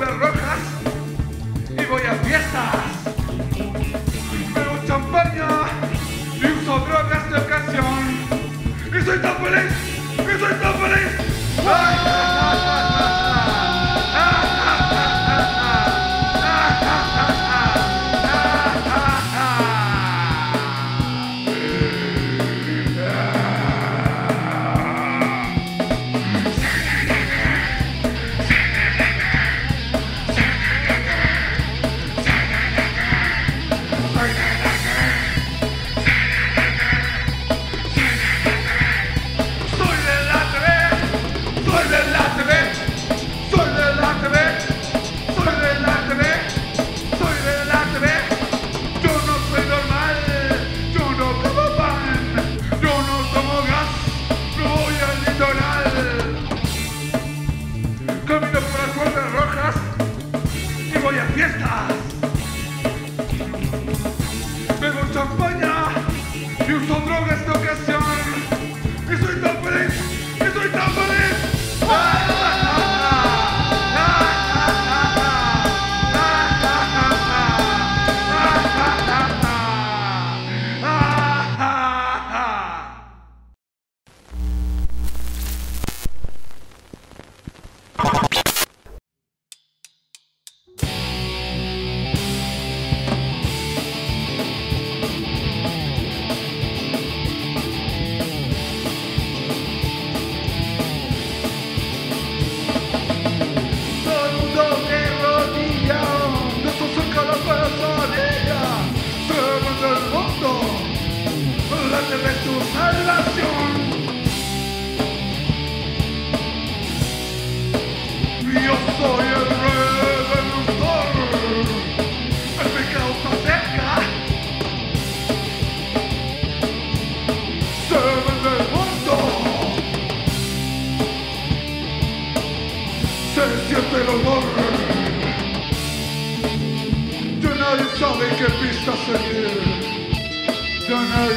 del rock.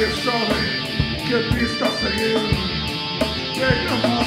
nadie sabe qué pista seguir. Venga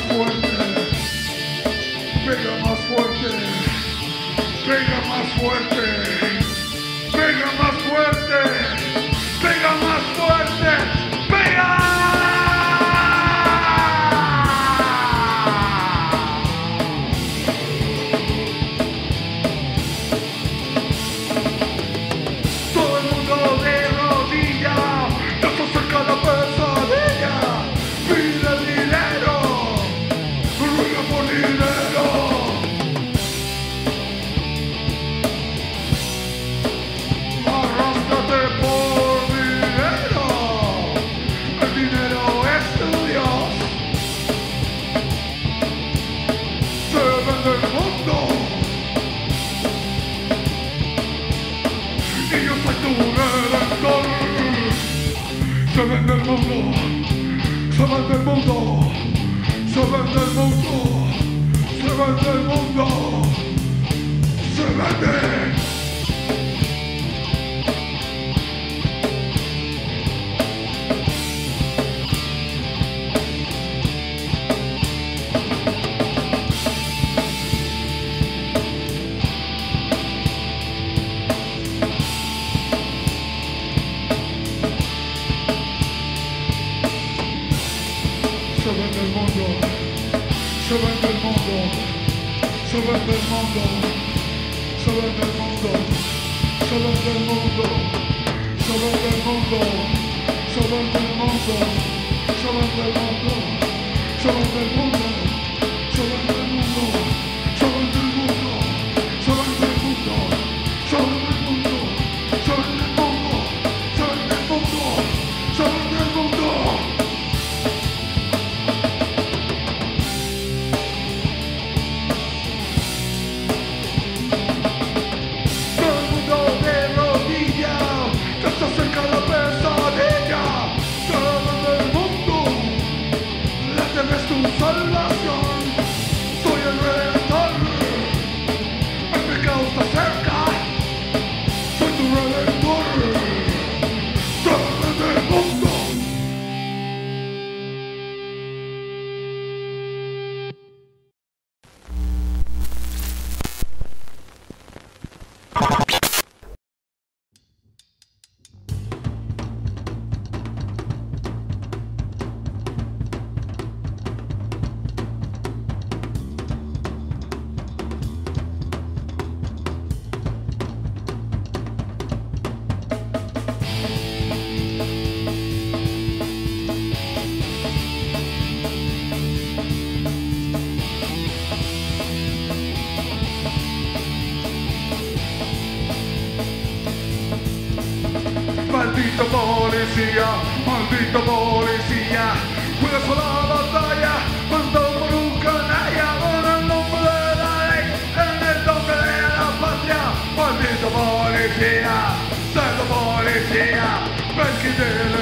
Chauvet del mondo, Chauvet del mondo, Chauvet del mondo, Chauvet del mondo, Chauvet del mondo, Chauvet del mondo, Chauvet del mondo, Chauvet del mondo, Chauvet del mondo. maldita polizia, maldita polizia, questa è la battaglia, questa è un canaglia, ora non vedrai, e nel nome la patria, maldita polizia, sento polizia, perché della